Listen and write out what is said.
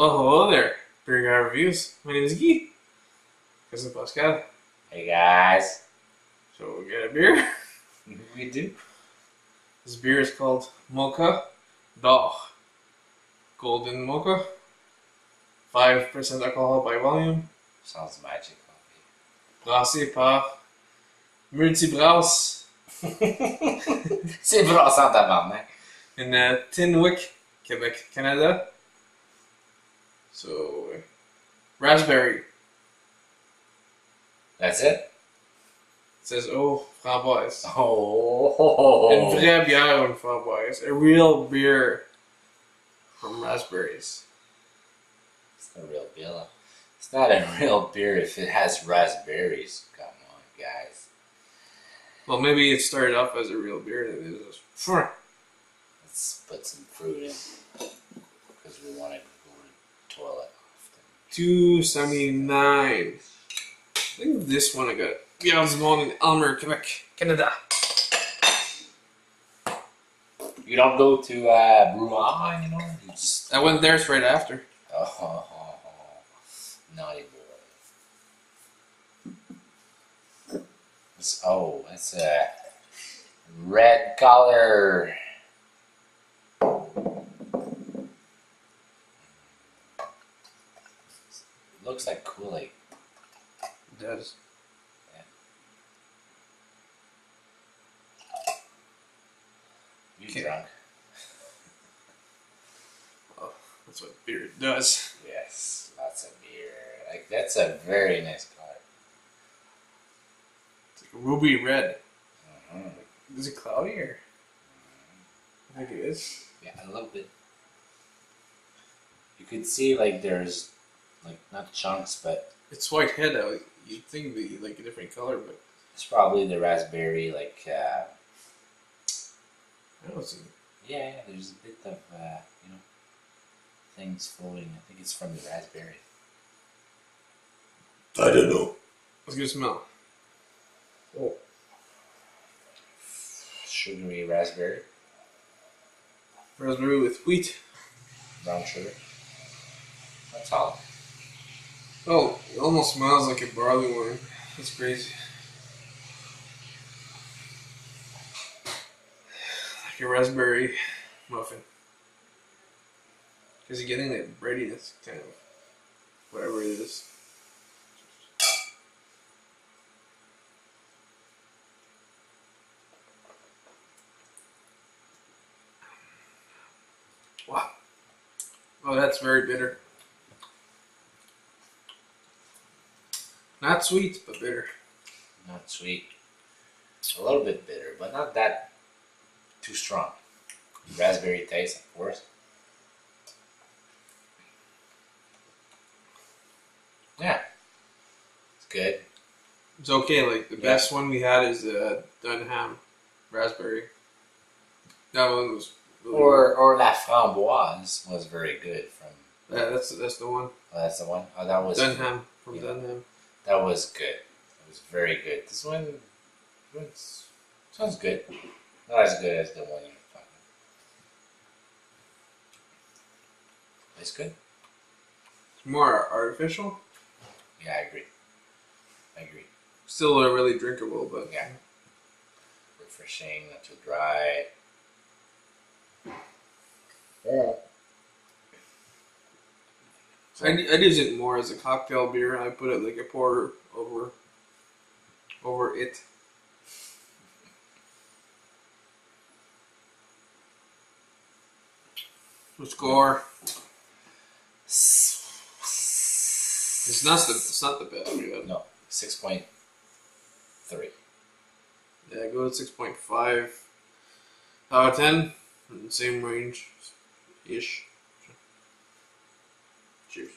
Well, hello there, Beer Guy Reviews. My name is Guy. This is Pascal. Hey guys. So we got a beer. We do. This beer is called Moka D'Or. Golden Mocha. 5% alcohol by volume. Sounds magical. Brassé par Multi-Brasses C'est brassant tabarnak. in uh, Tingwick, Quebec, Canada. So, raspberry. That's it? It says, oh, framboise. Oh. Une vraie bière framboise. A real beer from raspberries. It's not a real beer. It's not a real beer if it has raspberries. Come on, guys. Well, maybe it started off as a real beer and it sure. Let's put some fruit in. Because we want to go to the toilet often. 279. I think this one I got. Yeah, I was born in Elmer, Quebec, Canada. You don't go to uh, Bruin, you know? You just. I went there right after. Oh, oh, oh, oh. naughty boy. This- oh, that's a red color. Does. You Okay. drunk? Oh, that's what beer does. Yes, lots of beer. Like that's a very nice color. It's like ruby red. Mhm. Is it cloudy or? I think it is. Yeah, a little bit. You could see like there's like not chunks, but It's white head out. You'd think it'd be like a different color, but it's probably the raspberry. Like uh, I don't see. yeah, yeah, there's a bit of uh, you know things floating. I think it's from the raspberry. I don't know. Let's get a smell. Oh, Sugary raspberry, raspberry with wheat. brown sugar. That's all. Oh, it almost smells like a barley wine. That's crazy. Like a raspberry muffin. Because you're getting that breadiness, kind of. Whatever it is. Wow. Oh, that's very bitter. Not sweet, but bitter. Not sweet. A little bit bitter, but not that too strong. Raspberry taste, of course. Yeah, it's good. It's okay. Like the Yeah. best one we had is uh, Dunham raspberry. That one was. Or or La Framboise was very good. From yeah, that's that's the one. oh, that's the one. Oh, that was Dunham from Yeah. Dunham. That was good. It was very good. This one sounds good. Not as good as the one you found. It's good. It's more artificial. Yeah, I agree. I agree. Still really drinkable, but Yeah. Refreshing, not too dry. Yeah. I'd, I'd use it more as a cocktail beer. I put it like a pour over over it. Score. It's not the it's not the best. No, six point three. Yeah, go to six point five out of ten. Same range ish. Cheers.